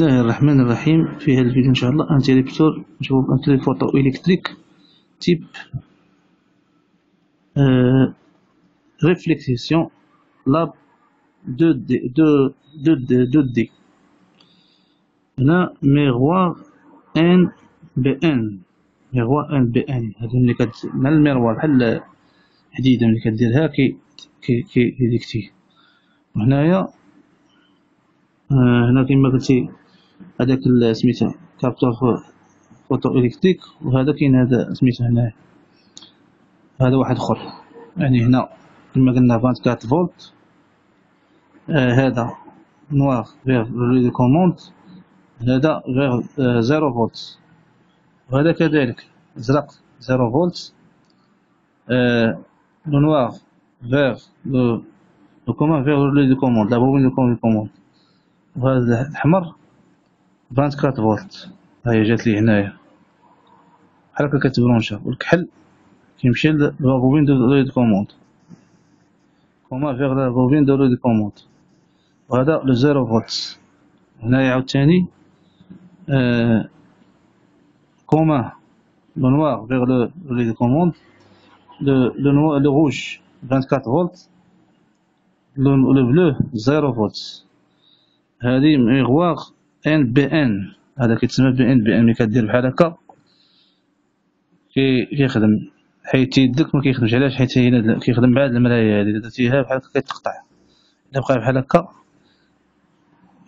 بسم الله الرحمن الرحيم في هذا الفيديو ان شاء الله ان تيليبتور نشوف ان تيليفوتو الكتريك تيب ريفليكسيون لاب 2 دي 2 2 2 دي هنا ميغوار ان بي ان ميغوار ان بي ان هذا ملي كت مع الميروار بحال حديده ملي كديرها كي كي كيديكتي وهنايا هنا كما قلتي هذاك سميتو capteur photo électrique وهذا كاين هذا سميتو هنا. هذا واحد آخر. يعني هنا كما قلنا 24 فولت. آه هذا noir vers le commande. هذا vers آه zéro volt. وهذا كذلك ازرق zéro volt. آه le noir vers le le commande vers le commande la bobine le commande. وهذا الأحمر 24 فولت هاهي جات لي هنايا. بحال هكا كت branche والكحل كيمشي لل bobine de le commande comme vers la bobine de le commande وهذا le zéro volt هنايا عاوتاني آه comme le noir vers le le commande le le le rouge 24 فولت le bleu zéro volt هادي miroir NPN هذا كيتسمى بي NPN ملي كدير بحال هكا. كي كيخدم حيت يدك ما كيخدمش علاش؟ حيت هنا كيخدم مع هاد المرايه هادي درتيها بحال هكا كتقطع إلا بقى بحال هكا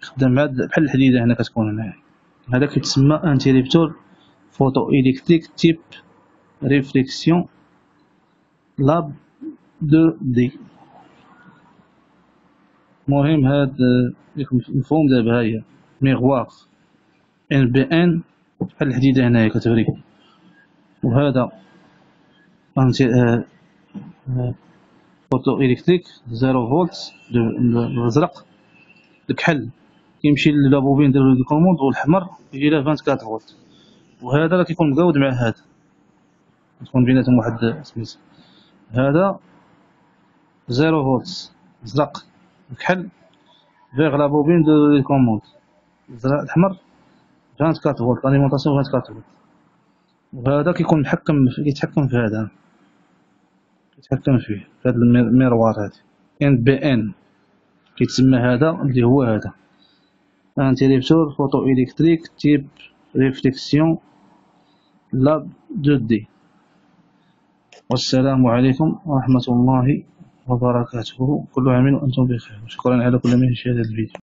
يخدم مع بحال الحديدة هنا كتكون هنا هذا كيتسمى interrupteur photo électrique type réflexion لاب دو دي. المهم هاد مفهوم دابا هاهي miroir NPN بحال الحديدة هنايا كتوري وهذا photo électrique zéro volt الأزرق. الكحل كيمشي ل la bobine ديال ال commande والاحمر إلى 24 فولت. وهذا راه كيكون مقاود مع هذا. تكون بيناتهم واحد سميتو. هذا zéro volt زرق الكحل vers la bobine de les commandes الأحمر. 24 فولت alimentation 24 فولت وهذا كيكون محكم كيتحكم في هذا. كيتحكم فيه في هاد ال miroir هادي كاين بي ان كيتسمى هذا اللي هو هذا. interrupteur photo électrique type réflexion لاب دو دي والسلام عليكم ورحمة الله وبركاته. كل عام وأنتم بخير. شكرا على كل من شاهد الفيديو.